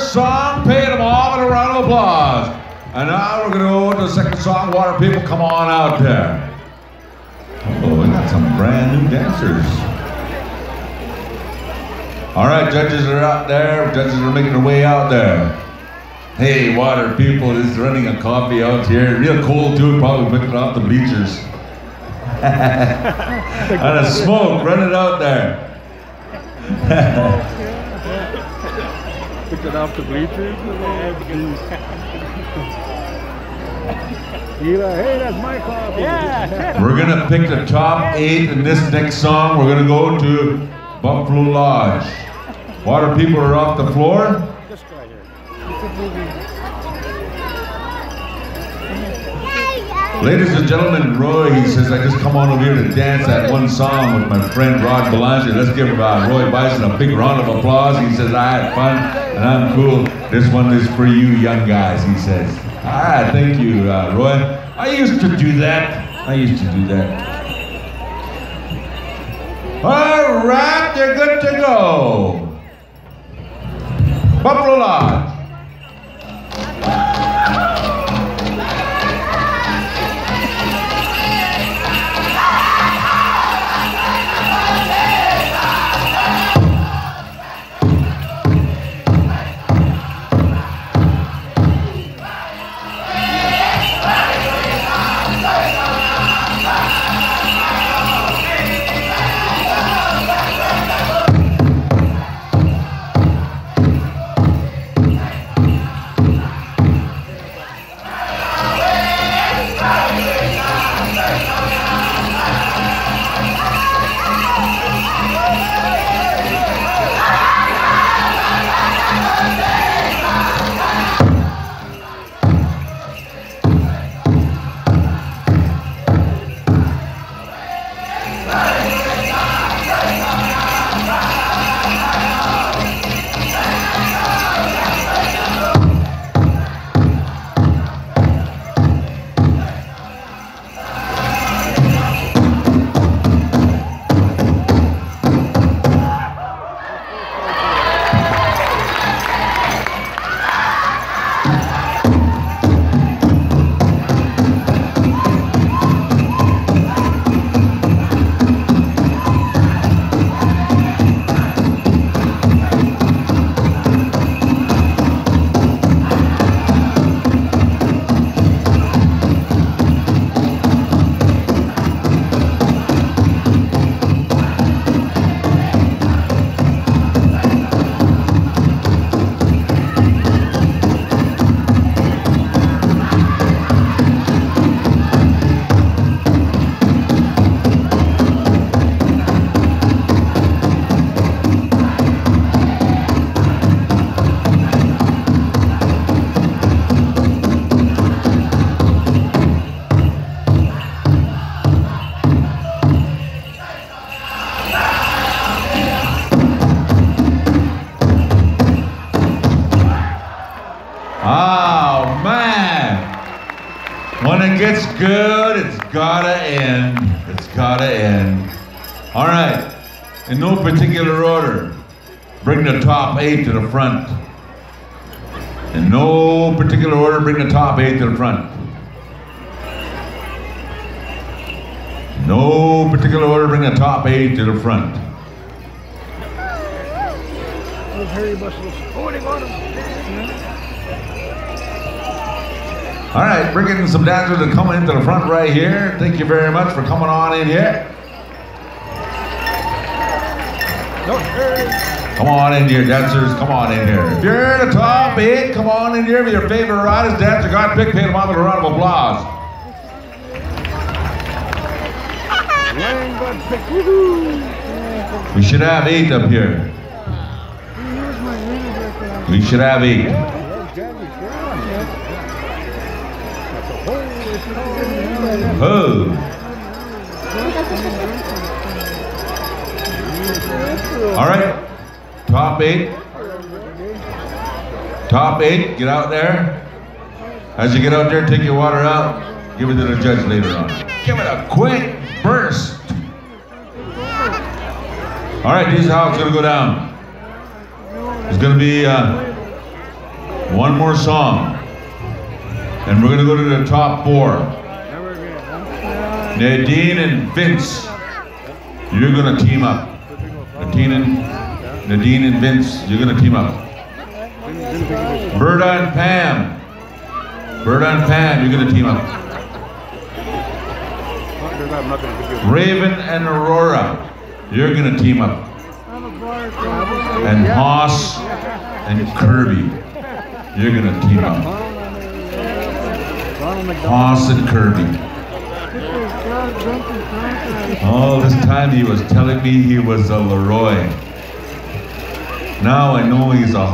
first song, pay them all with a round of applause. And now we're gonna go to the second song, Water People, come on out there. Oh, we got some brand new dancers. All right, judges are out there. Judges are making their way out there. Hey, water people, this is running a coffee out here. Real cold too, probably picking off the bleachers. and a smoke running out there. Picking off the bleachers. Eli, hey, that's my coffee. Yeah. We're gonna pick the top eight in this next song. We're gonna go to Buffalo Lodge. Water people are off the floor. This guy here. Ladies and gentlemen, Roy, he says, I just come on over here to dance that one song with my friend Rod Belanger. Let's give uh, Roy Bison a big round of applause. He says, I had fun and I'm cool. This one is for you young guys, he says. Right, thank you, uh, Roy. I used to do that. I used to do that. All right, they're good to go. Buffalo Lodge. Top eight to the front. In no particular order, bring the top eight to the front. No particular order, bring the top eight to the front. All right, bring in some dancers to come into the front right here. Thank you very much for coming on in here. No. Come on in here, dancers. Come on in here. If you're in the top eight, come on in here with your favorite riders, dancer. God pick, pay them off with a round of applause. We should have eight up here. We should have eight. Oh. All right. Top eight. Top eight. Get out there. As you get out there, take your water out. Give it to the judge later on. Give it a quick burst. All right, this is how it's gonna go down. It's gonna be uh, One more song. And we're gonna go to the top four. Nadine and Vince. You're gonna team up. Nadine and Nadine and Vince, you're gonna team up. Berta and Pam. Berta and Pam, you're gonna team up. To. Raven and Aurora, you're gonna team up. And Haas and Kirby, you're gonna team up. Haas and Kirby. All this time he was telling me he was a Leroy. Now I know he's a and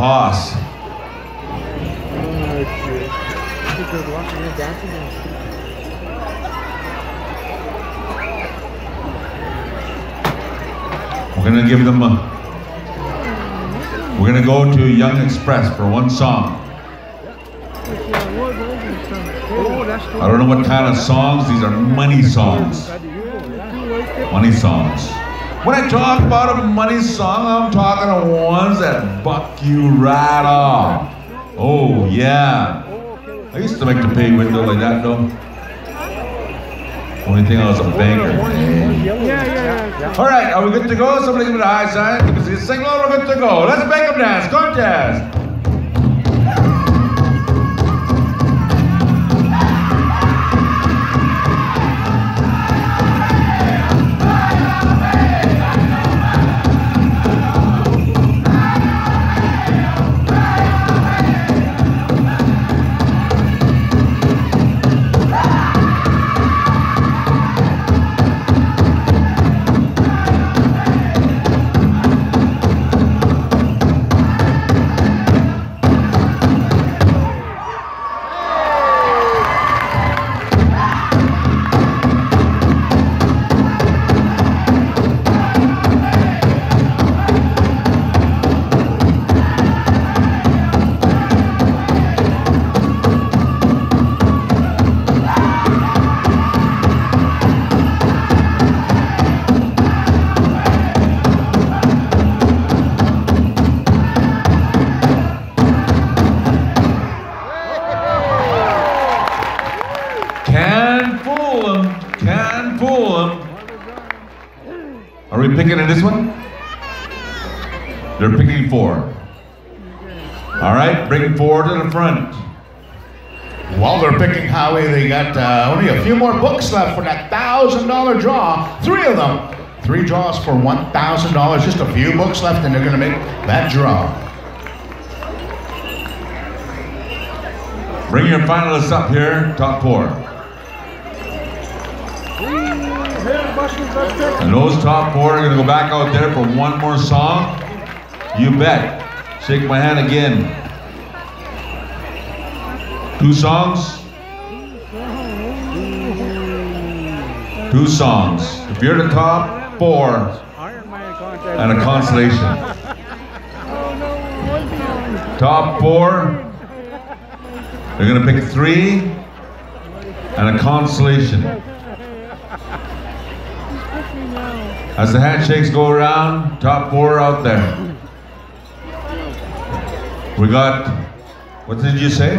We're gonna give them a. We're gonna go to Young Express for one song. I don't know what kind of songs. These are money songs. Money songs. When I talk about a money song, I'm talking the ones that buck you right off. Oh yeah. I used to make the pay window like that though. Only thing I was a banker. All right, are we good to go? Somebody give me the high sign. Give us a low. We're good to go. Let's make them dance. Contest. They're picking four. All right, bring four to the front. While they're picking Howie, they got uh, only a few more books left for that thousand dollar draw. Three of them. Three draws for one thousand dollars. Just a few books left, and they're gonna make that draw. Bring your finalists up here, top four. And those top four are gonna go back out there for one more song. You bet. Shake my hand again. Two songs? Two songs. If you're the top four and a consolation. Top four, they're gonna pick three and a consolation. As the handshakes go around, top four out there. We got, what did you say?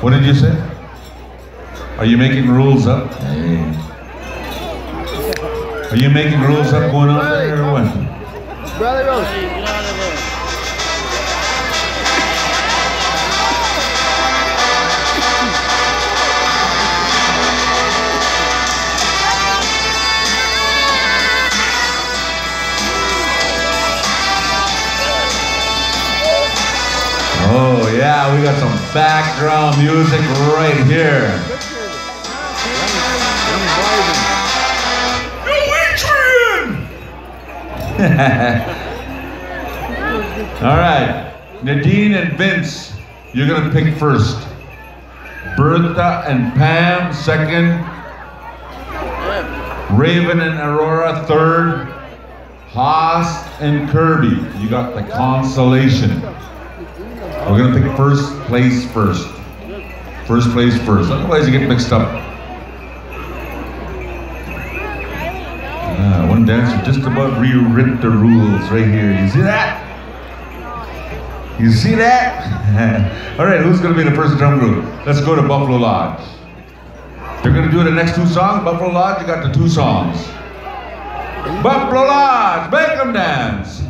What did you say? Are you making rules up? Hey. Are you making rules up going on there or what? Brother Rose. Background music right here. All right, Nadine and Vince, you're gonna pick first. Bertha and Pam second. Raven and Aurora third. Haas and Kirby, you got the consolation. We're gonna pick first place first. First place first. Otherwise, you get mixed up. Ah, one dancer just about rewrit the rules right here. You see that? You see that? All right, who's to be the first drum group? Let's go to Buffalo Lodge. They're to do the next two songs. Buffalo Lodge, you got the two songs. Buffalo Lodge, them dance.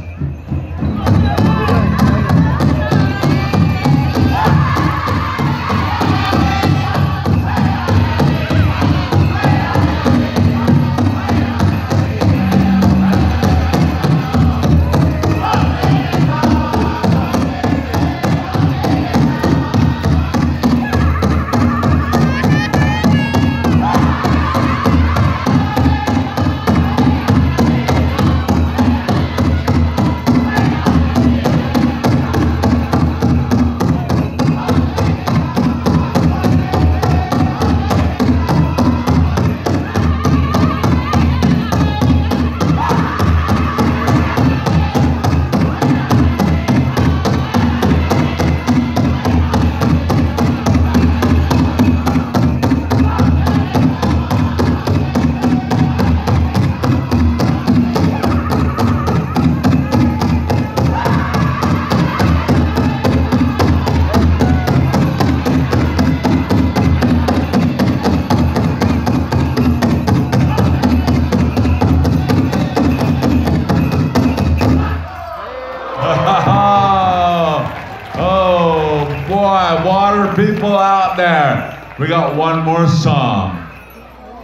We got one more song.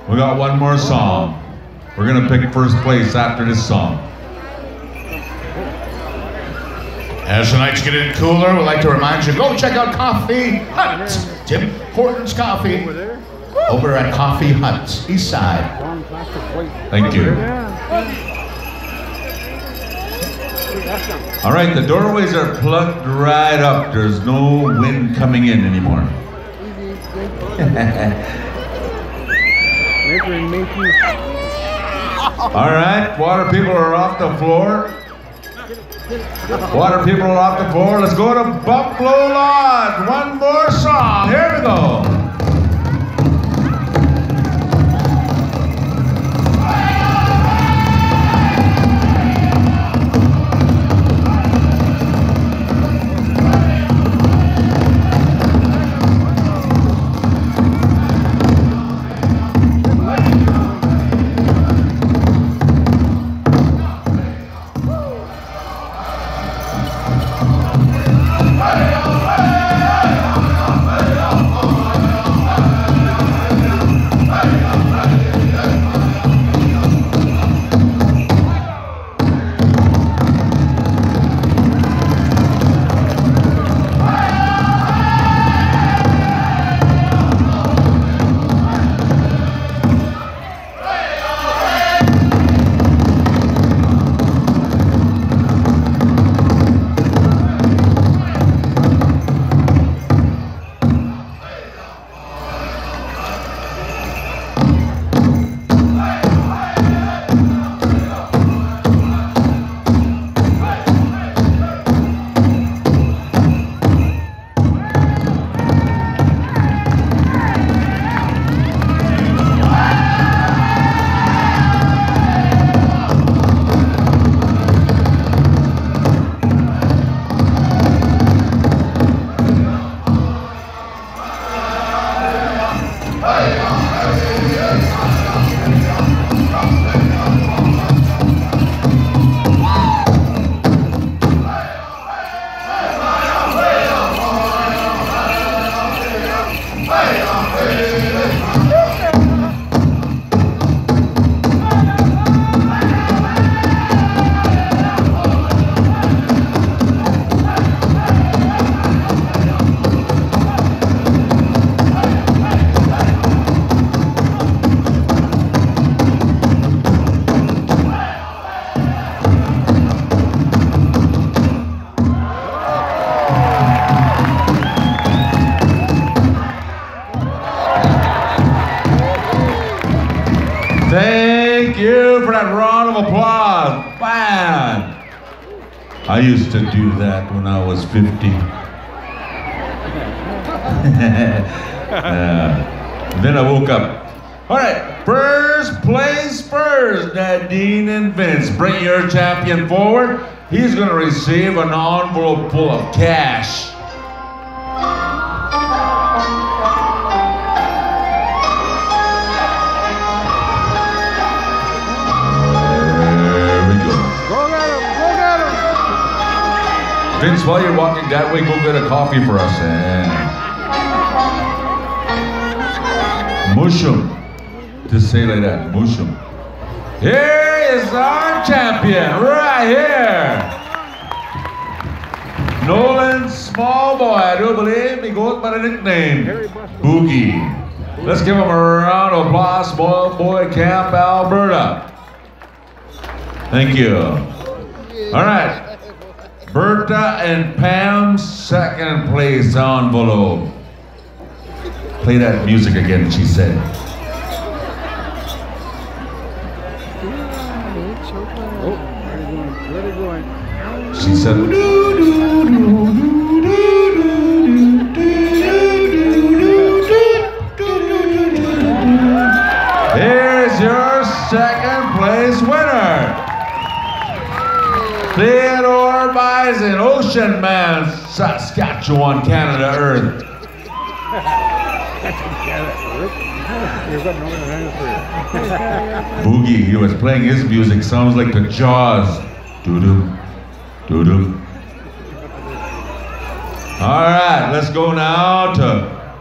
We got one more song. We're gonna pick first place after this song. As the nights get in cooler, we'd like to remind you go check out Coffee Hut. Tim Hortons Coffee Over at Coffee Hut, East Side. Thank you. All right, the doorways are plugged right up. There's no wind coming in anymore. All right, water people are off the floor. Water people are off the floor. Let's go to Buffalo Lodge. One more song. Here we go. That when I was 50. Uh, then I woke up. All right, first place first, Nadine and Vince. Bring your champion forward. he's going to receive an envelope full of cash. Vince, while you're walking that way, go get a coffee for us. Eh? And mush 'em. Just say like that, mush 'em. Here is our champion, right here. Nolan Smallboy, I do believe he goes by the nickname Boogie. Let's give him a round of applause, Smallboy Camp, Alberta. Thank you. All right. Berta and Pam's second place envelope. Play that music again, she said. Oh, let it going. Let. She said. Theodore Bison, Ocean Man, Saskatchewan, Canada, Earth. Boogie, he was playing his music, sounds like the Jaws. Doo-doo, doo-doo. All right, let's go now to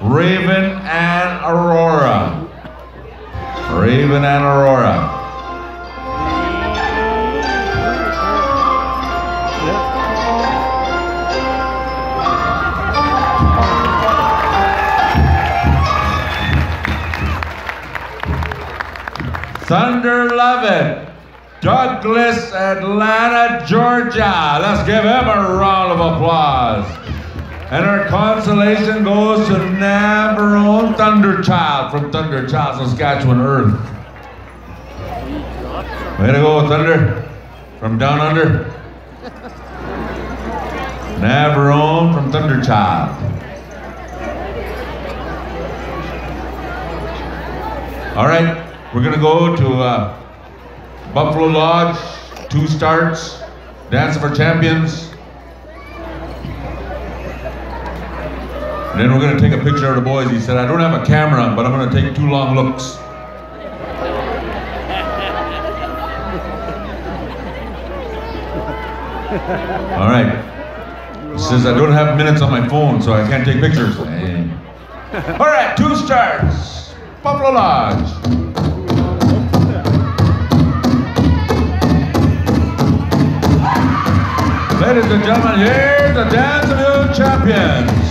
Raven and Aurora. Raven and Aurora. Thunder Lovett, Douglas, Atlanta, Georgia. Let's give him a round of applause. And our consolation goes to Navarone Thunderchild from Thunderchild, Saskatchewan, Earth. Way to go, Thunder. From down under. Navarone from Thunderchild. All right, we're gonna go to uh, Buffalo Lodge, two starts, Dance for Champions. And then we're gonna take a picture of the boys. He said, I don't have a camera, but I'm gonna take two long looks. All right. He says, I don't have minutes on my phone, so I can't take pictures. All right, two starts. Buffalo Lodge. Ladies and gentlemen, here's the dance Danceville champions.